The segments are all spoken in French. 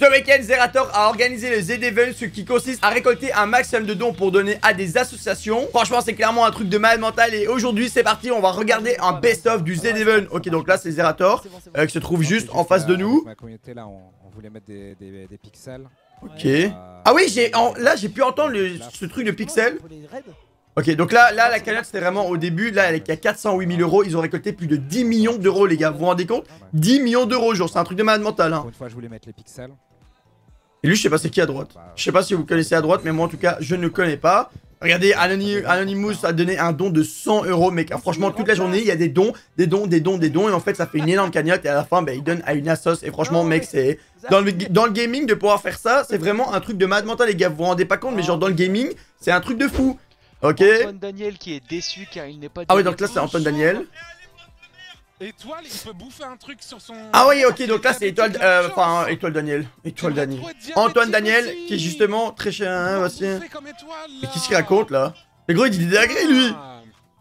Ce week-end, Zerator a organisé le Z-Event, ce qui consiste à récolter un maximum de dons pour donner à des associations. Franchement, c'est clairement un truc de malade mental. Et aujourd'hui, c'est parti, on va regarder un best-of du Z-Event. Ok, donc là, c'est Zerator, euh, qui se trouve juste en face de nous. Ma communauté là, on, on voulait mettre des, des- des pixels. Ok. Ah oui, j'ai là, j'ai pu entendre le- ce truc de pixels. Ok, donc là, là la cagnotte c'était vraiment au début. Là, elle est à 408 000 euros. Ils ont récolté plus de 10 millions d'euros, les gars. Vous vous rendez compte? 10 millions d'euros, genre, c'est un truc de malade mental. Hein. Pour une fois, je voulais mettre les pixels. Et lui, je sais pas c'est qui à droite. Je sais pas si vous connaissez à droite, mais moi en tout cas, je ne connais pas. Regardez, Anony- Anonymous a donné un don de 100 euros, mec. Franchement, toute la journée, il y a des dons, des dons, des dons, des dons. Et en fait, ça fait une énorme cagnotte. Et à la fin, ben, il donne à une assos. Et franchement, mec, c'est. Dans le, dans le gaming, de pouvoir faire ça, c'est vraiment un truc de malade mental, les gars. Vous vous rendez pas compte, mais genre dans le gaming, c'est un truc de fou. Ok Antoine Daniel qui est déçu car il n'est pas Ah oui, donc là, c'est Antoine Daniel. Étoile, il peut bouffer un truc sur son. Ah oui, ok, donc là, c'est Étoile. euh, Enfin, Étoile Daniel. Étoile Daniel. Antoine Daniel, qui est justement très cher. Hein, voici. Mais qu'est-ce qu'il raconte là? Le gros, il dit des dingueries, lui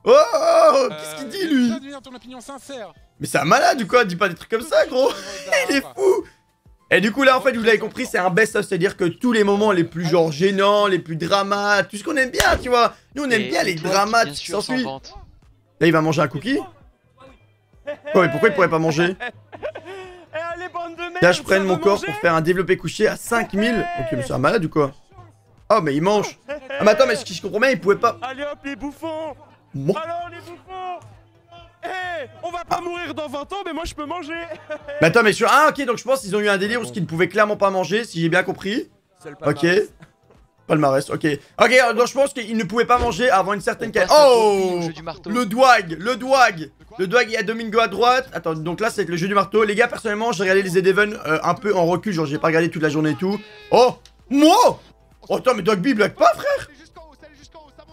Oh Qu'est-ce qu'il dit, lui ton opinion sincère. Mais c'est un malade ou quoi? Dis pas des trucs comme ça, gros Il est fou Et du coup, là, en fait, vous l'avez compris, c'est un best-of, c'est-à-dire que tous les moments les plus genre gênants, les plus dramas, tout ce qu'on aime bien, tu vois Nous, on aime Et bien les dramas, qui, tout bien ce qui sûr, s'ensuit. s'en vante. Là, il va manger un cookie Oh, mais pourquoi il pourrait pas manger Là, je prenne mon corps pour faire un développé couché à 5000. Ok, mais c'est un malade ou quoi Oh, mais il mange Ah, mais attends, mais ce que je comprends bien, il pouvait pas. Allez hop les bouffons Moi Alors les bouffons Eh On va pas mourir dans 20 ans mais moi je peux manger Mais attends, mais sur. Ah, ok, donc je pense qu'ils ont eu un délire où ce qu'ils ne pouvaient clairement pas manger, si j'ai bien compris. Ok. Palmarès, ok. Ok, alors, donc je pense qu'ils ne pouvaient pas manger avant une certaine Oh. Le douag, le douag Le douag, il y a Domingo à droite. Attends, donc là, c'est le jeu du marteau. Les gars, personnellement, j'ai regardé les Edeven euh, un peu en recul, genre j'ai pas regardé toute la journée et tout. Oh Moi? Oh, attends, mais Dogby blague pas, frère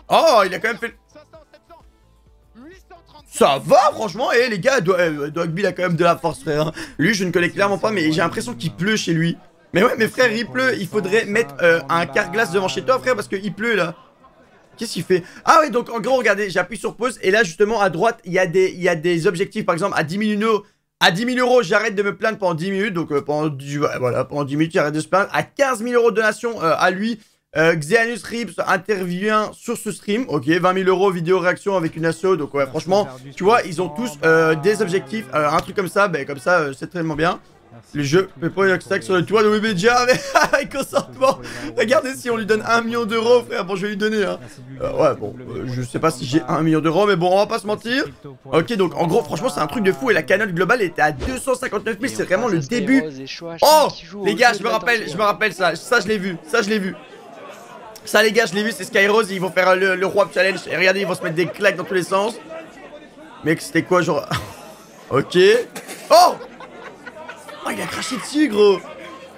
Oh, il a quand même fait... Ça va, franchement, et les gars, euh, Dogby, il a quand même de la force, frère. Lui, je ne connais clairement pas, mais j'ai l'impression qu'il pleut chez lui. Mais ouais, mais frère, il pleut. Il faudrait mettre euh, un carglass devant chez toi, frère, parce qu'il pleut, là. Qu'est-ce qu'il fait? Ah ouais, donc en gros, regardez, j'appuie sur pause, et là, justement, à droite, il y, a des- il y a des objectifs, par exemple, à 10 000 euros. À 10 000 euros, j'arrête de me plaindre pendant 10 minutes. Donc, euh, pendant, 10, ouais, voilà, pendant 10 minutes, j'arrête de se plaindre. À 15 000 euros de donation euh, à lui, euh, Xehanus Rips intervient sur ce stream. Ok, 20 000 euros vidéo réaction avec une asso. Donc, ouais, franchement, tu vois, ils ont tous euh, des objectifs. Un truc comme ça, ben, comme ça, c'est tellement bien. Le jeu peut pas une stack sur le toit de Webedia avec, avec consentement. Regardez si on lui donne 1 million d'euros, frère. Bon, je vais lui donner, hein. Euh, ouais, bon, euh, je sais pas si j'ai 1 million d'euros, mais bon, on va pas se mentir. Ok, donc en gros, franchement, c'est un truc de fou. Et la cagnotte globale était à 259 000. C'est vraiment le début. Oh Les gars, je me rappelle, je me rappelle ça. Ça, je l'ai vu. Ça, je l'ai vu. Ça, les gars, je l'ai vu. C'est Skyrose. Ils vont faire le, le roi challenge. Et regardez, ils vont se mettre des claques dans tous les sens. Mec, c'était quoi, genre? ok. Oh Oh, il a craché dessus, gros.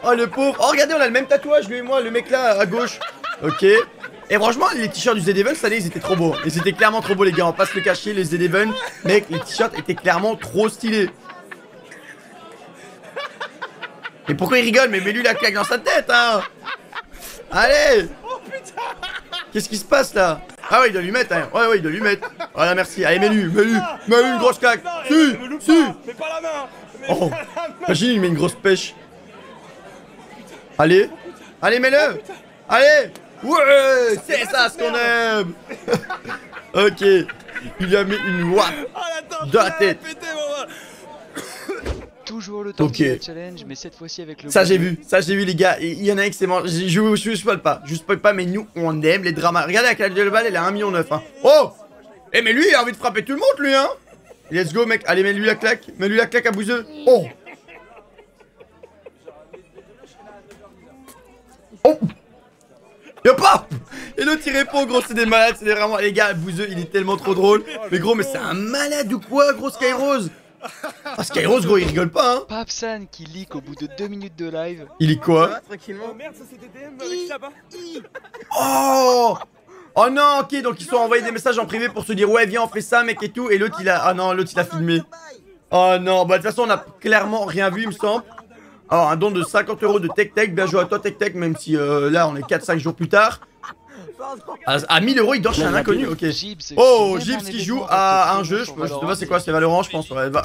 Oh, le pauvre. Oh, regardez, on a le même tatouage, lui et moi, le mec là, à gauche. Ok. Et franchement, les t-shirts du Z-Devil année, ils étaient trop beaux. Ils étaient clairement trop beaux, les gars. On va pas se le cacher, les Z-Devil. Mec, les t-shirts étaient clairement trop stylés. Mais pourquoi il rigole Mais mets-lui la claque dans sa tête, hein Allez Qu'est-ce qui se passe là Ah ouais, il doit lui mettre, hein. Ouais, ouais, il doit lui mettre. Voilà, merci. Allez, mets-lui, mets-lui. Mets-lui une grosse claque. Si, si. Mais pas la main Oh, imagine, il met une grosse pêche. Allez, allez, mets-le. Allez. Ouais, c'est ça ce qu'on aime. ok, il lui a mis une wap. Ah la tente Dans la tête. Toujours le tortilla Ok. challenge, mais cette fois-ci avec le. Ça j'ai vu, ça j'ai vu les gars, il y en a un qui s'est mangé, je, je spoil pas, je spoil pas mais nous on aime les dramas. Regardez la claque de balle, elle à 1 million hein. Oh Eh mais lui il a envie de frapper tout le monde lui hein Let's go mec, allez mets-lui la claque, mets-lui la claque à bouseux. Oh. Oh. Y'a pas. Et l'autre il répond gros c'est des malades, c'est des vraiment les gars, bouseux il est tellement trop drôle. Mais gros mais c'est un malade ou quoi gros Skyrose Ah Skyrose gros il rigole pas hein. Papsan qui leak au bout de 2 minutes de live. Il est quoi? Oh merde, ça c'était DM avec là-bas. Oh Oh non, ok, donc ils sont envoyés des messages en privé pour se dire ouais viens on fait ça mec et tout et l'autre il a... Ah non, l'autre il a filmé. Oh non, bah de toute façon on a clairement rien vu il me semble. Alors un don de 50 euros de Tech Tech, bien joué à toi Tech Tech même si euh, là on est 4-5 jours plus tard. À, à 1000 euros il dort chez un inconnu, ok. Oh, Gibbs qui joue à un jeu, je, sais pas c'est quoi, c'est Valorant je pense. Ouais, va.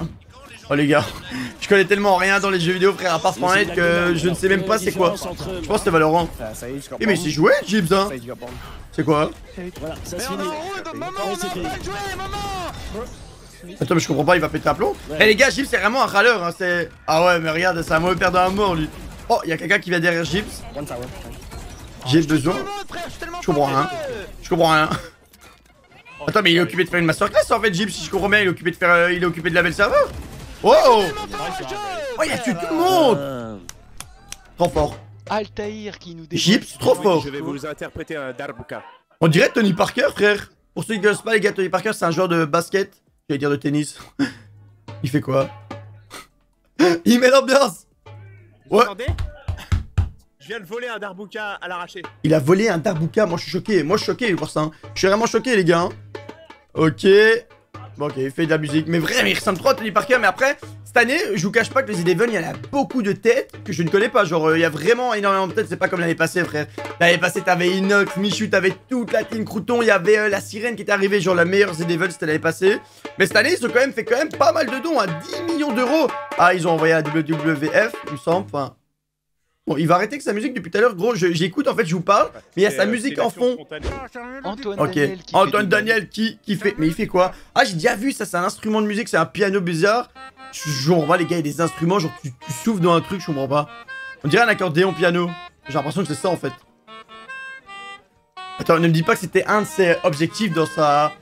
Oh les gars, je connais tellement rien dans les jeux vidéo frère à part Fortnite que je ne sais même pas c'est quoi. Je pense que c'est Valorant. Comprends. Eh mais c'est joué Gibbs hein. C'est quoi Voilà, ça se finit. Attends mais je comprends pas il va péter un plomb Ouais. Eh les gars Gibbs c'est vraiment un râleur hein c'est... Ah ouais mais regarde c'est un mauvais perdant à mort lui Oh il y a quelqu'un qui vient derrière tower. J'ai besoin Je comprends rien Je comprends rien Attends mais il est occupé de faire une masterclass en fait Gibbs si je comprends bien il est occupé de faire... euh, il est occupé de laver le serveur Oh Oh il a tué tout le monde Ah. Trop fort Altaïr qui nous dévoile. Gibbs trop fort Je vais vous interpréter un darbuka. On dirait Tony Parker, frère. Pour ceux qui connaissent pas, les gars, Tony Parker, c'est un joueur de basket. J'allais dire de tennis. Il fait quoi? Il met l'ambiance. Vous Ouais. entendez? Je viens de voler un darbuka à l'arraché. Il a volé un Darbuka. Moi, je suis choqué. Moi, je suis choqué de voir ça. hein. Je suis vraiment choqué, les gars. hein. Ok. Bon, ok, il fait de la musique. Mais vraiment, il ressemble trop à Tony Parker. Mais après, cette année, je vous cache pas que les Eleven, il y en a beaucoup de têtes que je ne connais pas. Genre, euh, il y a vraiment énormément de têtes. C'est pas comme l'année passée, frère. L'année passée, t'avais Inox, Michu, t'avais toute la team Crouton. Il y avait euh, la sirène qui était arrivée. Genre, la meilleure Z-Devil, c'était l'année passée. Mais cette année, ils ont quand même fait quand même pas mal de dons à 10 millions d'euros. Ah, ils ont envoyé à WWF, il me semble. Enfin. Bon, il va arrêter que sa musique depuis tout à l'heure, gros. J'écoute, en fait, je vous parle. Mais il y a sa musique en fond. spontanée. Antoine Ok, Daniel qui Antoine fait Daniel qui, qui fait. Mais il fait quoi? Ah, j'ai déjà vu ça, c'est un instrument de musique, c'est un piano bizarre. Je je comprends pas, les gars, il y a des instruments, genre tu, tu souffles dans un truc, je comprends pas. On dirait un accordéon piano. J'ai l'impression que c'est ça en fait. Attends, ne me dis pas que c'était un de ses objectifs dans sa.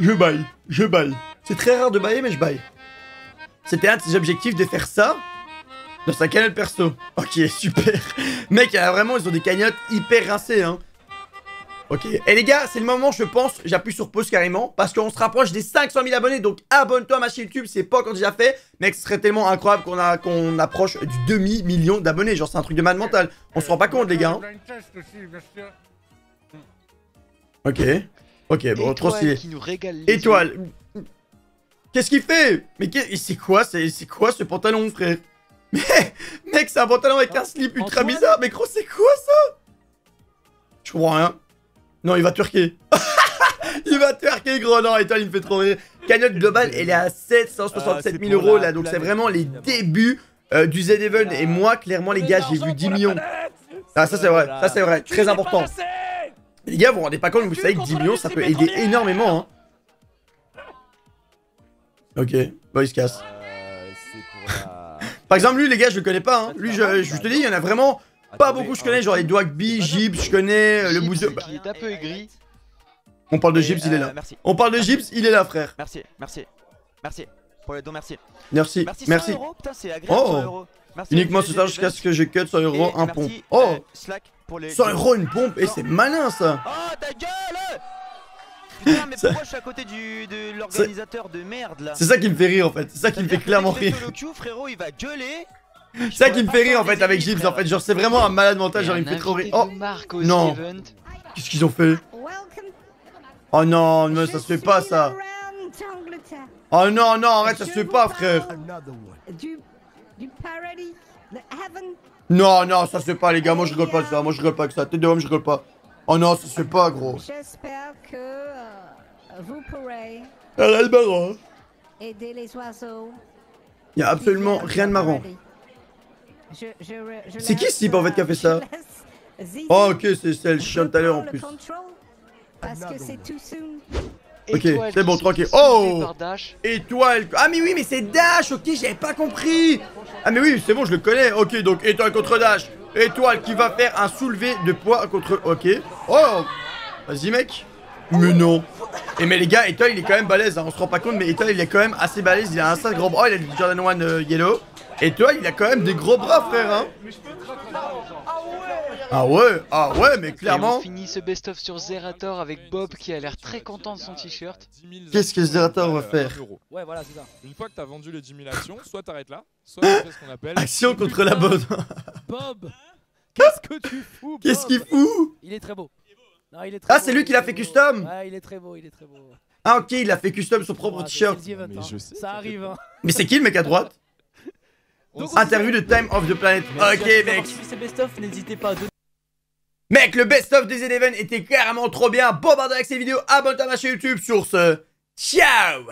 Je baille, je baille. C'est très rare de bailler, mais je baille. C'était un de ses objectifs de faire ça dans sa cagnotte perso. Ok, super. Mec, vraiment, ils ont des cagnottes hyper rincées, hein. Ok. Et les gars, c'est le moment, je pense, j'appuie sur pause carrément, parce qu'on se rapproche des 500 000 abonnés, donc abonne-toi à ma chaîne YouTube, c'est pas encore déjà fait, mec, ce serait tellement incroyable qu'on a- qu'on approche du demi-million d'abonnés, genre c'est un truc de mal mental. On se rend pas compte, les gars. hein. Ok. Ok, bon, trop stylé. Étoile. Qu'est-ce qu'il fait? Mais c'est quoi c'est quoi ce pantalon, frère? Mais mec, c'est un pantalon avec un slip ultra bizarre. Mais gros, c'est quoi ça? Je comprends rien. Non, il va twerker. il va twerker, gros. Non, Étoile, il me fait trop rire. Cagnotte globale, elle est à 767 000 euros là. Donc c'est vraiment les débuts euh, du Z-Even. Et moi, clairement, les gars, j'ai vu 10 millions. Ah, ça c'est vrai. Ça c'est vrai. Très important. Les gars, vous vous rendez pas compte, vous savez que 10 millions, ça peut aider énormément. Hein. Ok, bon, il se casse. Euh, c'est pour la... Par exemple, lui, les gars, je le connais pas. Hein. Lui, je, je te dis, il y en a vraiment pas beaucoup. Je un- connais, genre les Dwagby, Gibbs, je connais euh, le bouseux. qui est un peu aigri. On parle de Gibbs, il est là. Merci, On parle de Gibbs, il est là, frère. merci, merci. Merci. Pour les dons, merci. Merci, Merci, 100 merci. euros, putain, c'est agréable, Oh. 100 euros. Merci, Uniquement ce soir jusqu'à ce que je cut 100 euros, un pompe. euh, Oh Slack pour les. 100 euros, une pompe Et c'est malin, ça Oh ta gueule Putain, mais pourquoi je suis à côté du, de l'organisateur de merde là C'est ça qui me fait rire, en fait. C'est ça qui me fait clairement rire. Le cul, frérot, il va gueuler. C'est ça qui me fait rire, en fait, avec Gibbs. En fait, genre, c'est vraiment un malade mental. Genre, il me fait trop rire. Oh Non. Qu'est-ce qu'ils ont fait? Oh non, non, ça se fait pas, ça. Oh non, non, arrête, ça se fait pas, frère. Du, du paradis, the heaven. Non, non, ça se fait pas, les gars. Moi, je rigole pas de ça. Moi, je rigole pas avec ça. Tête de homme, je rigole pas. Oh non, ça se fait pas, gros. J'espère que euh, vous pourrez Elle a le marrant. aider les oiseaux. Y a absolument rien de marrant. paradis. Je- je re- je C'est qui, Steve, en fait, qui a fait ça Oh, ok, c'est le chien de tout à l'heure en plus. le control, Parce que c'est too soon. Ok, c'est bon, tranquille. Oh. Étoile. Ah, mais oui, mais c'est Dash, ok, j'avais pas compris. Ah, mais oui, c'est bon, je le connais. Ok, donc étoile contre Dash. Étoile qui va faire un soulevé de poids contre. Ok. Oh Vas-y, mec. Mais non. Et mais les gars, Étoile, il est quand même balèze. hein, On se rend pas compte, mais Étoile, il est quand même assez balèze. Il a un sale gros bras. Oh, il a du Jordan 1 euh, Yellow. Étoile, il a quand même des gros bras, frère. Hein. Ah ouais, ah ouais, mais Et on clairement. finit ce best-of sur Zerator avec Bob qui a l'air très content de son t-shirt. Qu'est-ce que Zerator va faire? Ouais, voilà, c'est ça. Une fois que t'as vendu les 10 000 actions, soit t'arrêtes là, soit tu fais ce qu'on appelle. Action contre la bonne. Bob Qu'est-ce que tu fous Qu'est-ce qu'il fout? Il est très beau. Non, il est très Ah, c'est lui qui l'a fait custom Ouais, il est très beau, il est très beau. Ah, ok, il a fait custom son propre Ouais, c'est- t-shirt. Ça arrive, hein. Mais c'est qui le mec à droite? Donc, Interview de Time of the Planet. Ok, mec. Best-of, n'hésitez pas à donner Mec, le best-of des Eleven était carrément trop bien. Bombarde avec ces vidéos, abonne-toi à ma chaîne YouTube sur ce. Ciao